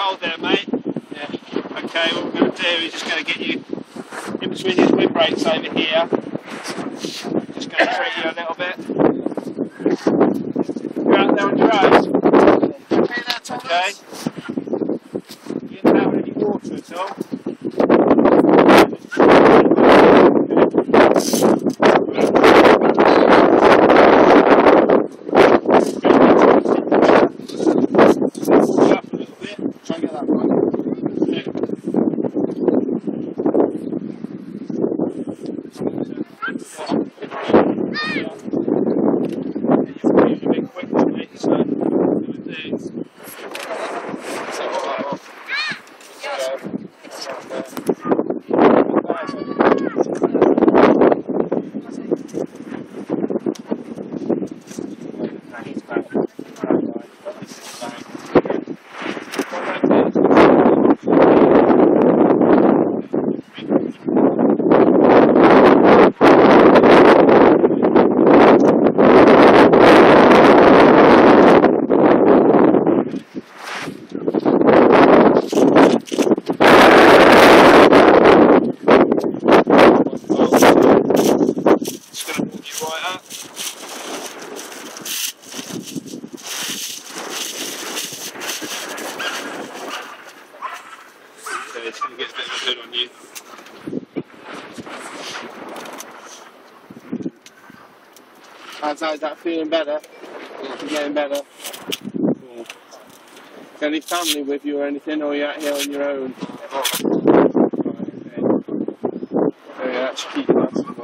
Cold there, mate. Yeah. Okay, what we're going to do is just going to get you in between these windbreaks over here. Just going to treat you a little bit. You're out there on your own. Okay. Okay. You didn't have any water at all. Up a little bit. Try and get that right. Just It's gonna get a hood on you. How's that, that feeling better? You getting better? Cool. Any family with you or anything, or are you out here on your own? Right, okay. So yeah, that should keep you nice and